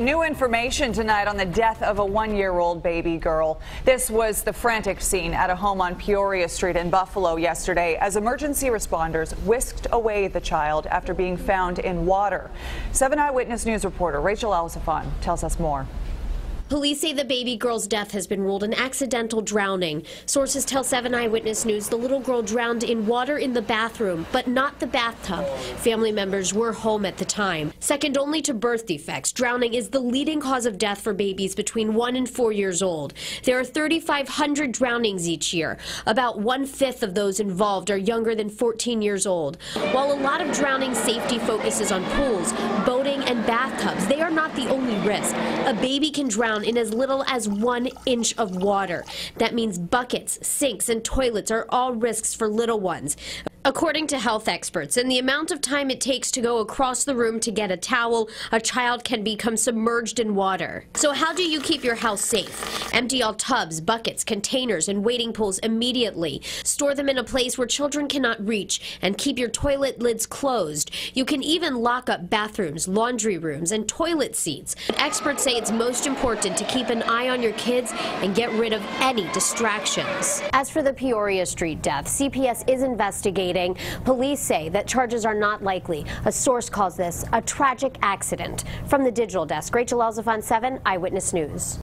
New information tonight on the death of a one-year-old baby girl. This was the frantic scene at a home on Peoria Street in Buffalo yesterday as emergency responders whisked away the child after being found in water. 7 Eyewitness News reporter Rachel Elzufon tells us more. Police say the baby girl's death has been ruled an accidental drowning. Sources tell 7 Eyewitness News the little girl drowned in water in the bathroom, but not the bathtub. Family members were home at the time. Second only to birth defects, drowning is the leading cause of death for babies between 1 and 4 years old. There are 3,500 drownings each year. About one-fifth of those involved are younger than 14 years old. While a lot of drowning safety focuses on pools, boating, and bathtubs, they are not the only risk. A baby can drown in as little as one inch of water. That means buckets, sinks, and toilets are all risks for little ones. According to health experts, in the amount of time it takes to go across the room to get a towel, a child can become submerged in water. So how do you keep your house safe? Empty all tubs, buckets, containers, and wading pools immediately. Store them in a place where children cannot reach, and keep your toilet lids closed. You can even lock up bathrooms, laundry rooms, and toilet seats. Experts say it's most important to keep an eye on your kids and get rid of any distractions. As for the Peoria Street death, CPS is investigating Police say that charges are not likely. A source calls this a tragic accident. From the digital desk, Rachel Elzufon, 7 Eyewitness News.